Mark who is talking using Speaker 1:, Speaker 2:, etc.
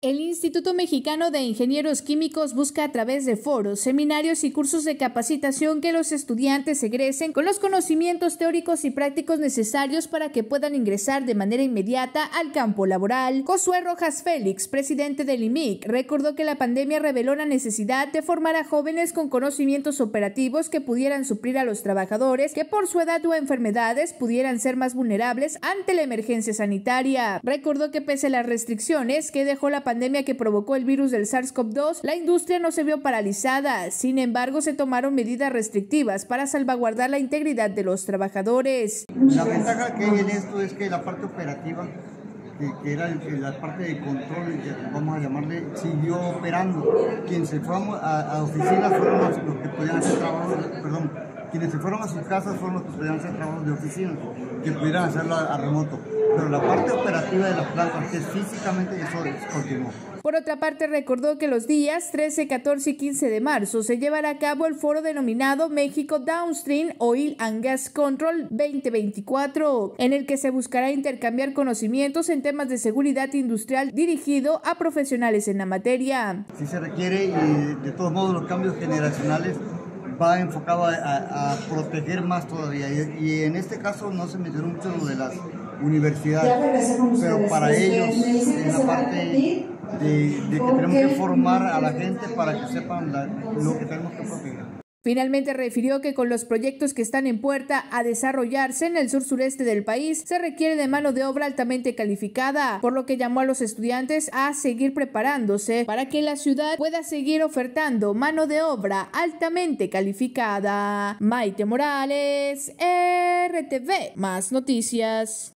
Speaker 1: El Instituto Mexicano de Ingenieros Químicos busca a través de foros, seminarios y cursos de capacitación que los estudiantes egresen con los conocimientos teóricos y prácticos necesarios para que puedan ingresar de manera inmediata al campo laboral. Josué Rojas Félix, presidente del IMIC, recordó que la pandemia reveló la necesidad de formar a jóvenes con conocimientos operativos que pudieran suplir a los trabajadores que por su edad o enfermedades pudieran ser más vulnerables ante la emergencia sanitaria. Recordó que pese a las restricciones que dejó la pandemia que provocó el virus del SARS-CoV-2, la industria no se vio paralizada. Sin embargo, se tomaron medidas restrictivas para salvaguardar la integridad de los trabajadores.
Speaker 2: La ventaja que hay en esto es que la parte operativa que, era la parte de control, vamos a llamarle, siguió operando. Quienes se fueron a, a oficinas fueron los, que podían hacer trabajo, perdón, quienes se fueron a sus casas fueron los que podían hacer trabajos de oficina, que pudieran hacerlo a, a remoto pero la parte operativa de las plantas, que es físicamente, eso continuó.
Speaker 1: Por otra parte, recordó que los días 13, 14 y 15 de marzo se llevará a cabo el foro denominado México Downstream Oil and Gas Control 2024, en el que se buscará intercambiar conocimientos en temas de seguridad industrial dirigido a profesionales en la materia.
Speaker 2: Si se requiere y de todos modos los cambios generacionales va enfocado a, proteger más todavía. Y, en este caso no se mencionó mucho lo de las universidades, pero para ellos en la parte de, que tenemos que formar a la gente para que sepan lo que tenemos que proteger.
Speaker 1: Finalmente refirió que con los proyectos que están en puerta a desarrollarse en el sur sureste del país se requiere de mano de obra altamente calificada, por lo que llamó a los estudiantes a seguir preparándose para que la ciudad pueda seguir ofertando mano de obra altamente calificada. Maite Morales, RTV, más noticias.